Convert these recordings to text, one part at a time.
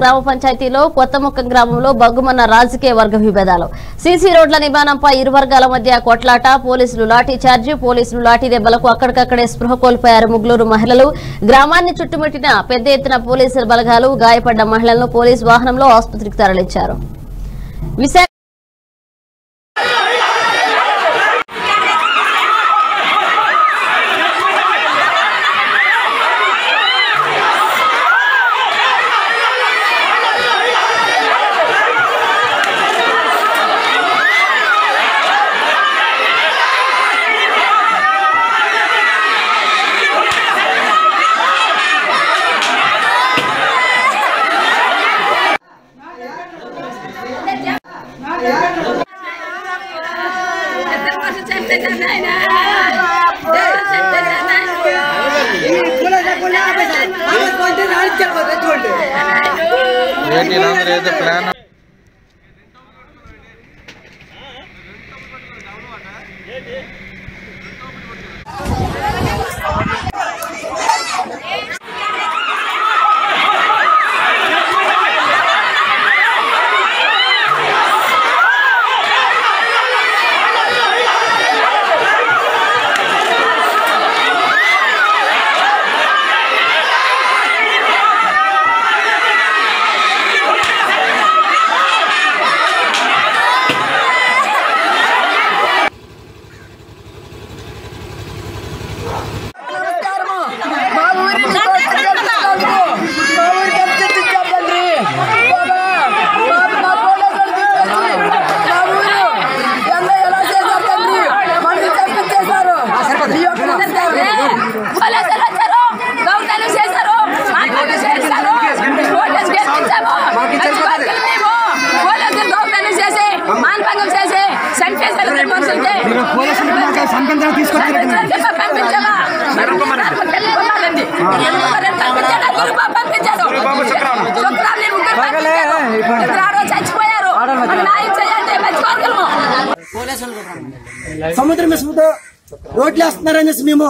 గ్రామ పంచాయతీలో కొత్తముఖం గ్రామంలో బగ్గుమన్న రాజకీయ వర్గ విభేదాలు. సీసీ రోడ్ల నిర్మాణంపై ఇరు వర్గాల మధ్య కొట్లాట పోలీసులు లాఠీ చార్జీ పోలీసులు లాఠీ దెబ్బలకు అక్కడికక్కడే స్పృహ కోల్పోయారు ముగ్గురు మహిళలు. గ్రామాన్ని చుట్టుముట్టిన పెద్ద ఎత్తున పోలీసుల బలగాలు గాయపడ్డ మహిళలను పోలీసు వాహనంలో ఆసుపత్రికి తరలించారు. విశాఖ ఏంటి అందరూ ఏదో ప్లాన్ చేయండి మర్చిపోగలము సముద్రం ఇసుకతో రోడ్లు వేస్తున్నారనేసి మేము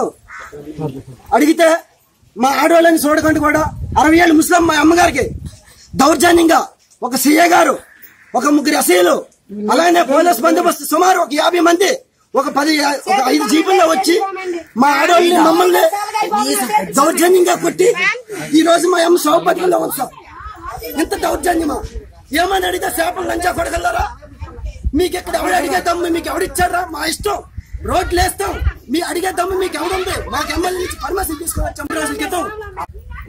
అడిగితే మా ఆడవాళ్ళని చూడకుండా కూడా. అరవై ఏళ్ళు ముస్లిం మా అమ్మగారికి. దౌర్జన్యంగా ఒక సీఏ గారు ఒక ముగ్గురు ఎస్ఐలు అలానే పోలీస్ బందోబస్తు సుమారు ఒక యాభై మంది ఒక పది ఒక ఐదు జీపుల్లో వచ్చి మా ఆడవాళ్ళని మమ్మల్ని దౌర్జన్యంగా కొట్టి ఈ రోజు మా అమ్మ సౌపట్లలో వస్తాం ఇంత దౌర్జన్యమా? ఏమని అడిగితే చేపలు లంచా కొడగలరా? మీకు ఎక్కడ ఎవడు అడిగే మీకు ఎవడిచ్చారా మా ఇష్టం. రోడ్లు వేస్తాం మీ అడిగే దమ్ము మీకు ఎవరుంది మాకు ఎమ్మెల్యే నుంచి పర్మిషన్ తీసుకుని వచ్చాం రోజుల క్రితం.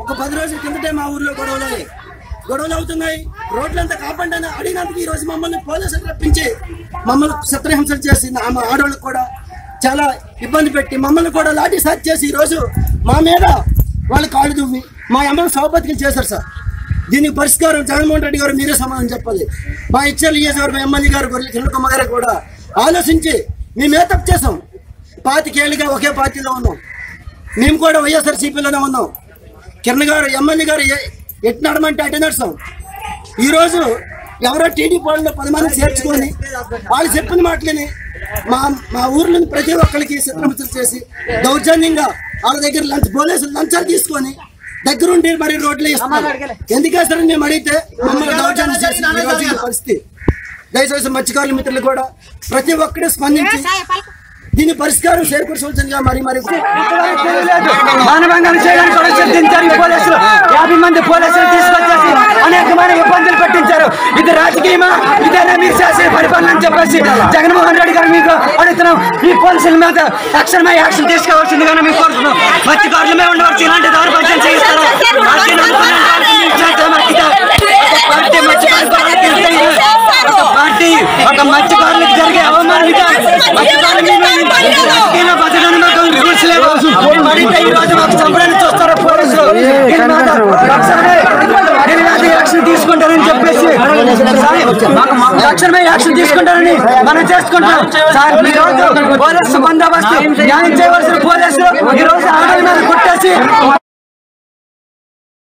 ఒక పది రోజుల కిందటే మా ఊర్లో గొడవలు గొడవలు అవుతున్నాయి. రోడ్లంతా కాపాడి అని అడిగినందుకు ఈ రోజు మమ్మల్ని పోలీసులు రప్పించి మమ్మల్ని చిత్రహింసలు చేసి మా ఆడవాళ్ళకి కూడా చాలా ఇబ్బంది పెట్టి మమ్మల్ని కూడా లాఠీ సార్ చేసి ఈరోజు మా మీద వాళ్ళు కాళ్ళు దువ్వి మా అమ్మని సౌపతికి చేశారు సార్. దీనికి పరిష్కారం జగన్మోహన్ రెడ్డి గారు మీరే సమాధానం చెప్పాలి. మా ఇచ్చలు మా ఎమ్మెల్యే గారు గొర్రెల కిరణకమ్మ గారు కూడా ఆలోచించి మేమే తప్పు చేసాం? పాతికేళ్ళుగా ఒకే పార్టీలో ఉన్నాం. మేము కూడా వైఎస్ఆర్సీపీలోనే ఉన్నాం. కిరణ్ గారు ఎమ్మెల్యే గారు ఎట్టు నడమంటే అటు నడుస్తాం. ఈరోజు ఎవరో టీడీపీ వాళ్ళు పది మంది చేర్చుకొని వాళ్ళు చెప్పిన మాటలని మా మా ఊర్లోని ప్రతి ఒక్కరికి సిద్ధమతులు చేసి దౌర్జన్యంగా వాళ్ళ దగ్గర లంచ్ పోలీసులు లంచాలు తీసుకొని దగ్గరుండి మరి రోడ్లు వేస్తున్నారు. ఎందుకేస్తారని మేము అడిగితే మమ్మల్ని దౌర్జన్యం చేసిన పరిస్థితి. దయచేసి మత్స్యకారుల మిత్రులు కూడా ప్రతి ఒక్కరు స్పందించి దీని పరిష్కారం చేకూర్చవలసిందిగా మరి మరి మానవంగా చేయడానికి కూడా సిద్ధించారు ఈ పోలీసులు యాభై మంది పోలీసులు తీసుకొచ్చేసి అనేకమైన ఇబ్బందులు పెట్టించారు. ఇది రాజకీయమా? ఇదేనా మీరు చేసే పరిపాలన అని చెప్పేసి జగన్మోహన్ రెడ్డి గారు మీకు అడుగుతున్నాం. ఈ పోలీసుల మీద తక్షణమే యాక్షన్ తీసుకోవాల్సిందిగా మేము కోరుతున్నాం మత్స్యకారులమే ఉండవచ్చు ఇలాంటి దౌర్భాగ్యం చేయిస్తారు మరింత ఈ రోజు మాకు చంపడానికి చూస్తారు పోలీసులు? యాక్షన్ తీసుకుంటారని చెప్పేసి. తక్షణమే యాక్షన్ తీసుకుంటారని మనం చేసుకుంటాం సార్ ఈ రోజు పోలీసు బందోబస్తు న్యాయం చేయవలసిన పోలీసులు ఈ రోజు ఆడవాళ్ళ మీద కొట్టేసి